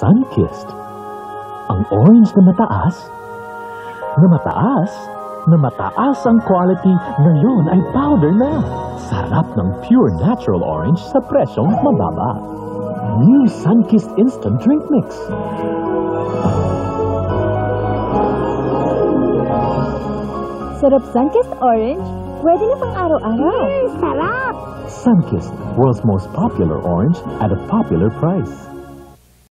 Sunkissed. Ang orange na mataas, na mataas, na mataas ang quality, ngayon ay powder na. Sarap ng pure natural orange sa presyong mababa. New Sunkissed Instant Drink Mix. Sarap Sunkissed Orange. Pwede na pang araw-araw. Mmm, sarap! Sunkissed, world's most popular orange at a popular price.